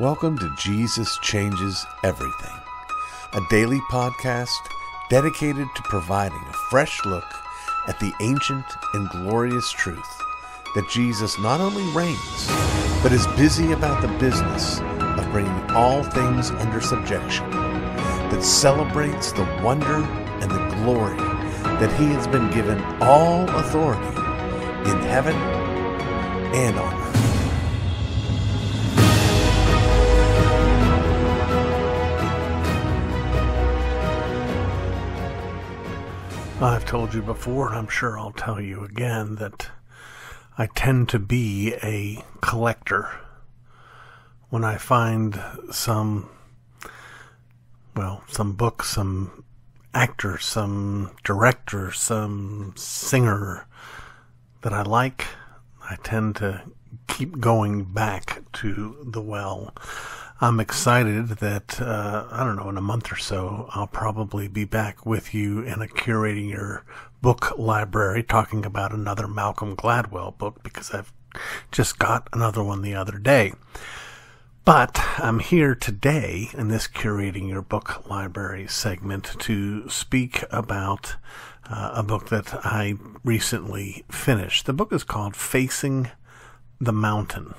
Welcome to Jesus Changes Everything, a daily podcast dedicated to providing a fresh look at the ancient and glorious truth that Jesus not only reigns, but is busy about the business of bringing all things under subjection, that celebrates the wonder and the glory that he has been given all authority in heaven and on earth. I've told you before, and I'm sure I'll tell you again, that I tend to be a collector. When I find some, well, some book, some actor, some director, some singer that I like, I tend to keep going back to the well. I'm excited that, uh, I don't know, in a month or so, I'll probably be back with you in a curating your book library talking about another Malcolm Gladwell book because I've just got another one the other day. But I'm here today in this curating your book library segment to speak about uh, a book that I recently finished. The book is called Facing the Mountain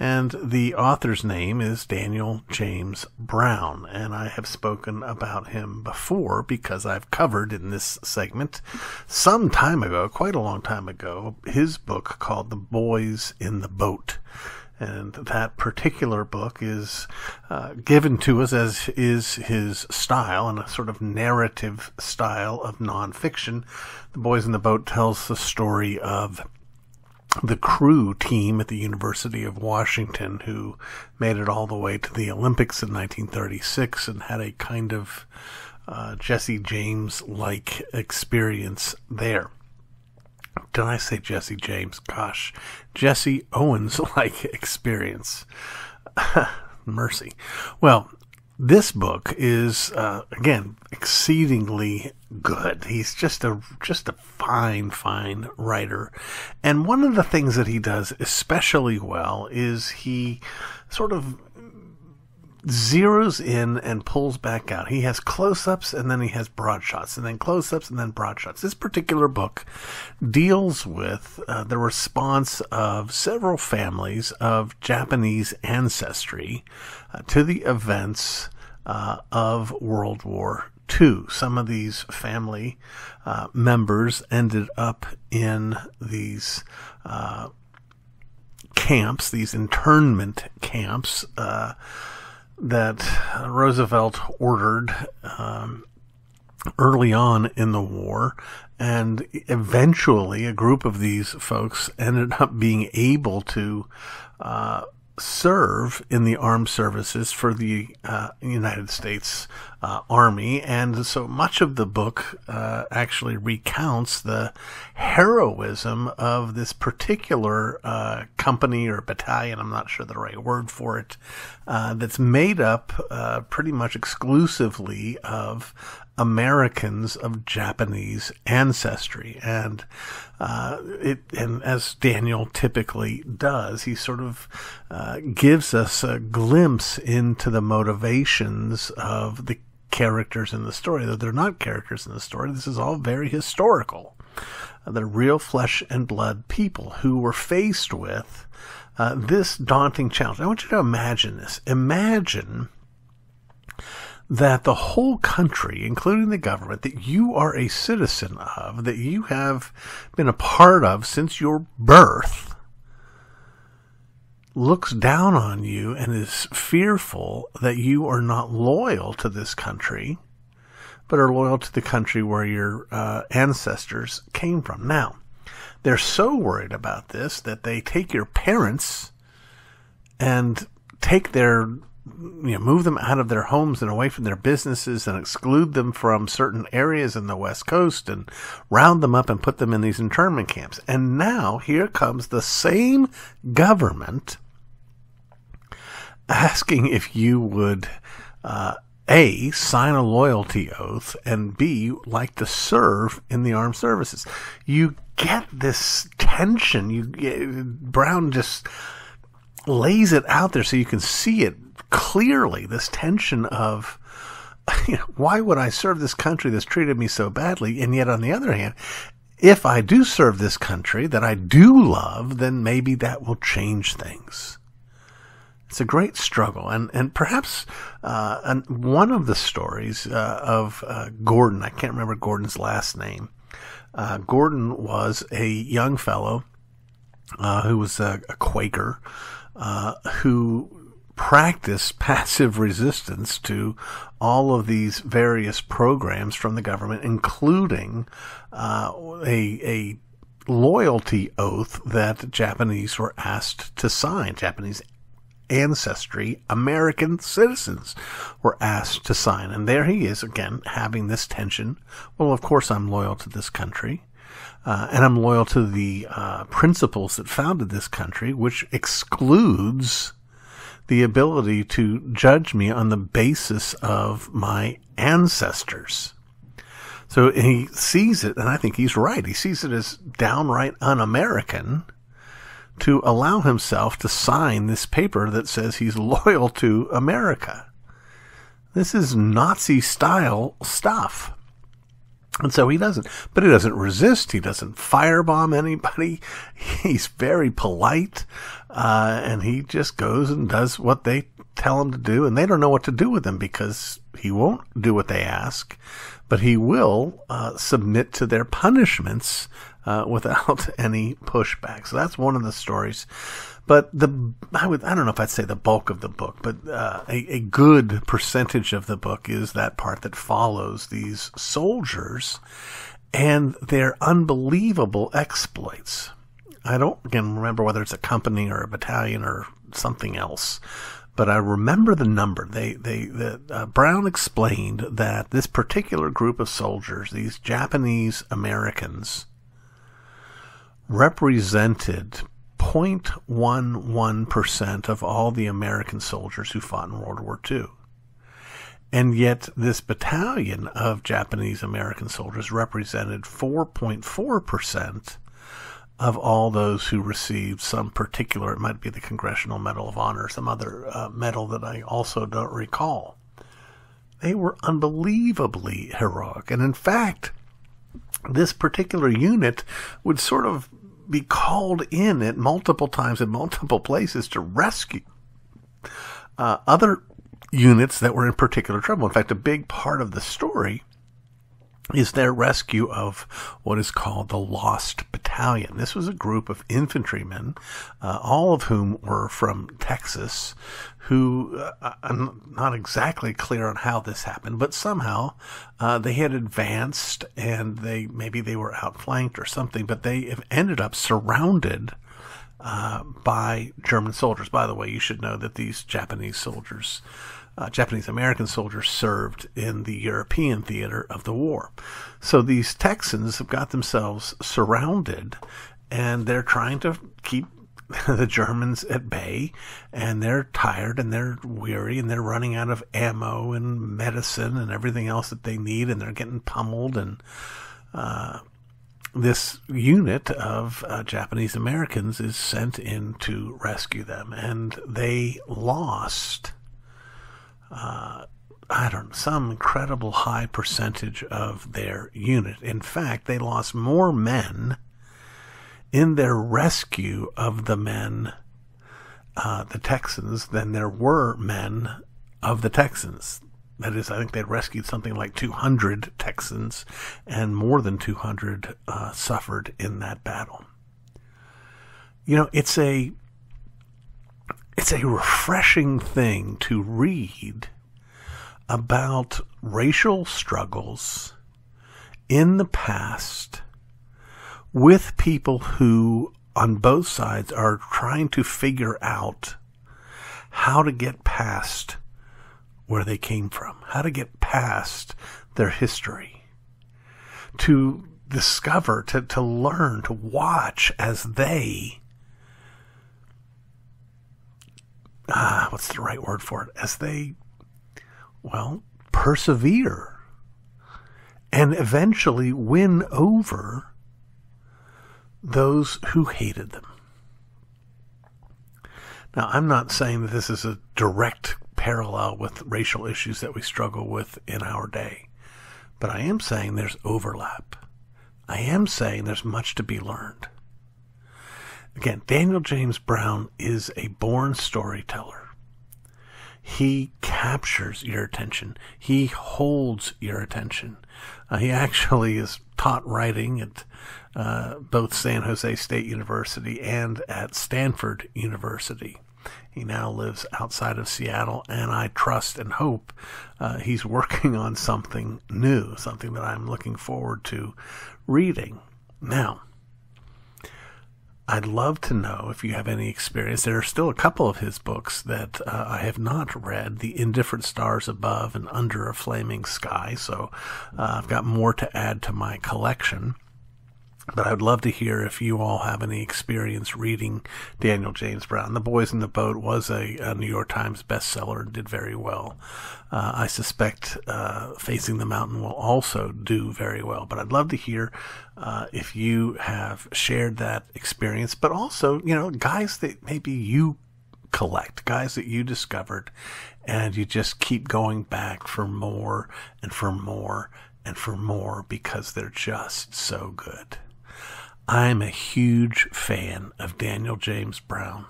and the author's name is Daniel James Brown, and I have spoken about him before because I've covered in this segment some time ago, quite a long time ago, his book called The Boys in the Boat. And that particular book is uh, given to us as is his style, and a sort of narrative style of nonfiction. The Boys in the Boat tells the story of the crew team at the University of Washington who made it all the way to the Olympics in 1936 and had a kind of uh, Jesse James like experience there. Did I say Jesse James? Gosh, Jesse Owens like experience. Mercy. Well, this book is uh, again exceedingly good. He's just a just a fine, fine writer, and one of the things that he does especially well is he sort of zeroes in and pulls back out. He has close ups and then he has broad shots, and then close ups and then broad shots. This particular book deals with uh, the response of several families of Japanese ancestry uh, to the events uh, of World War II. Some of these family uh, members ended up in these uh, camps, these internment camps uh, that Roosevelt ordered um, early on in the war. And eventually, a group of these folks ended up being able to uh, serve in the armed services for the uh, United States uh, Army, and so much of the book uh, actually recounts the heroism of this particular uh, company or battalion. I'm not sure the right word for it. Uh, that's made up uh, pretty much exclusively of Americans of Japanese ancestry, and uh, it and as Daniel typically does, he sort of uh, gives us a glimpse into the motivations of the characters in the story. Though they're not characters in the story, this is all very historical. They're real flesh and blood people who were faced with uh, this daunting challenge. I want you to imagine this. Imagine that the whole country, including the government that you are a citizen of, that you have been a part of since your birth, looks down on you and is fearful that you are not loyal to this country, but are loyal to the country where your uh, ancestors came from. Now, they're so worried about this that they take your parents and take their you know, move them out of their homes and away from their businesses and exclude them from certain areas in the West Coast and round them up and put them in these internment camps. And now here comes the same government asking if you would, uh, a, sign a loyalty oath, and B, like to serve in the armed services. You get this tension. You Brown just lays it out there so you can see it clearly. This tension of you know, why would I serve this country that's treated me so badly? And yet, on the other hand, if I do serve this country that I do love, then maybe that will change things. It's a great struggle, and and perhaps uh, one of the stories uh, of uh, Gordon. I can't remember Gordon's last name. Uh, Gordon was a young fellow uh, who was a, a Quaker uh, who practiced passive resistance to all of these various programs from the government, including a, a loyalty oath that Japanese were asked to sign. Japanese ancestry, American citizens were asked to sign. And there he is again, having this tension. Well, of course, I'm loyal to this country. Uh, and I'm loyal to the uh, principles that founded this country, which excludes the ability to judge me on the basis of my ancestors. So he sees it, and I think he's right. He sees it as downright un American to allow himself to sign this paper that says he's loyal to America. This is Nazi style stuff. And so he doesn't, but he doesn't resist. He doesn't firebomb anybody. He's very polite. Uh, and he just goes and does what they tell him to do. And they don't know what to do with him because he won't do what they ask, but he will uh, submit to their punishments uh, without any pushback. So that's one of the stories. But the I would I don't know if I'd say the bulk of the book, but uh, a, a good percentage of the book is that part that follows these soldiers and their unbelievable exploits. I don't again remember whether it's a company or a battalion or something else, but I remember the number. They they the, uh, Brown explained that this particular group of soldiers, these Japanese Americans, represented 0.11% of all the American soldiers who fought in World War II. And yet, this battalion of Japanese American soldiers represented 4.4% of all those who received some particular, it might be the Congressional Medal of Honor, some other uh, medal that I also don't recall. They were unbelievably heroic. And in fact, this particular unit would sort of be called in at multiple times in multiple places to rescue uh, other units that were in particular trouble. In fact, a big part of the story is their rescue of what is called the Lost Battalion. This was a group of infantrymen, uh, all of whom were from Texas, who uh, I'm not exactly clear on how this happened, but somehow uh, they had advanced and they maybe they were outflanked or something, but they ended up surrounded. Uh, by German soldiers. By the way, you should know that these Japanese soldiers uh, Japanese American soldiers served in the European theater of the war. So these Texans have got themselves surrounded and they're trying to keep the Germans at bay and they're tired and they're weary and they're running out of ammo and medicine and everything else that they need and they're getting pummeled and uh, this unit of uh, Japanese Americans is sent in to rescue them and they lost uh, I don't know, some incredible high percentage of their unit. In fact, they lost more men in their rescue of the men, uh, the Texans, than there were men of the Texans. That is, I think they rescued something like 200 Texans, and more than 200 uh, suffered in that battle. You know, it's a it's a refreshing thing to read about racial struggles in the past with people who, on both sides, are trying to figure out how to get past where they came from, how to get past their history, to discover, to, to learn, to watch as they ah, what's the right word for it? As they, well, persevere and eventually win over those who hated them. Now, I'm not saying that this is a direct parallel with racial issues that we struggle with in our day, but I am saying there's overlap. I am saying there's much to be learned. Again, Daniel James Brown is a born storyteller. He captures your attention. He holds your attention. Uh, he actually is taught writing at uh, both San Jose State University and at Stanford University. He now lives outside of Seattle, and I trust and hope uh, he's working on something new, something that I'm looking forward to reading. Now, I'd love to know if you have any experience. There are still a couple of his books that uh, I have not read The Indifferent Stars Above and Under a Flaming Sky. So uh, I've got more to add to my collection. But I'd love to hear if you all have any experience reading Daniel James Brown. The Boys in the Boat was a, a New York Times bestseller and did very well. Uh, I suspect uh, Facing the Mountain will also do very well. But I'd love to hear uh, if you have shared that experience, but also, you know, guys that maybe you collect, guys that you discovered, and you just keep going back for more and for more and for more because they're just so good. I'm a huge fan of Daniel James Brown.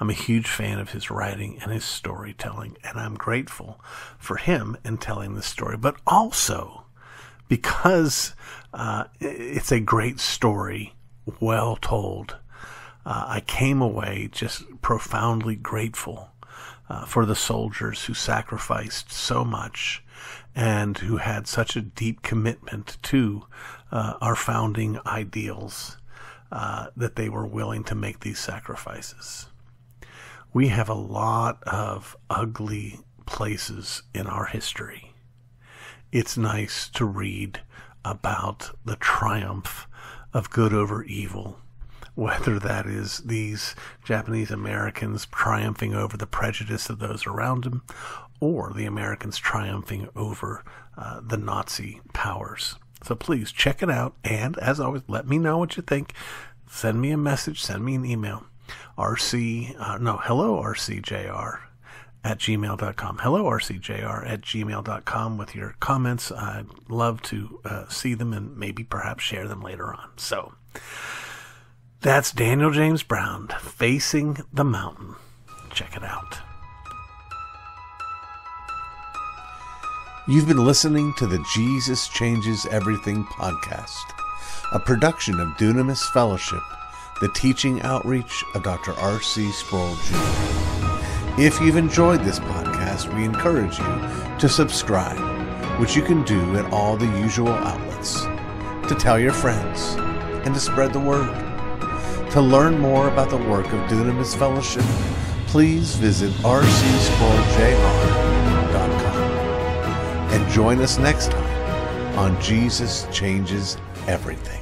I'm a huge fan of his writing and his storytelling, and I'm grateful for him in telling this story, but also because uh, it's a great story, well told. Uh, I came away just profoundly grateful uh, for the soldiers who sacrificed so much and who had such a deep commitment to uh, our founding ideals uh, that they were willing to make these sacrifices. We have a lot of ugly places in our history. It's nice to read about the triumph of good over evil, whether that is these Japanese Americans triumphing over the prejudice of those around them, or the Americans triumphing over uh, the Nazi powers. So please check it out. And as always, let me know what you think. Send me a message, send me an email. RC, uh, no, hello, RCJR at gmail.com. Hello, RCJR at gmail.com with your comments. I'd love to uh, see them and maybe perhaps share them later on. So that's Daniel James Brown, Facing the Mountain. Check it out. You've been listening to the Jesus Changes Everything podcast, a production of Dunamis Fellowship, the teaching outreach of Dr. R.C. Sproul Jr. If you've enjoyed this podcast, we encourage you to subscribe, which you can do at all the usual outlets, to tell your friends, and to spread the word. To learn more about the work of Dunamis Fellowship, please visit rcsprouljr.com and join us next time on Jesus Changes Everything.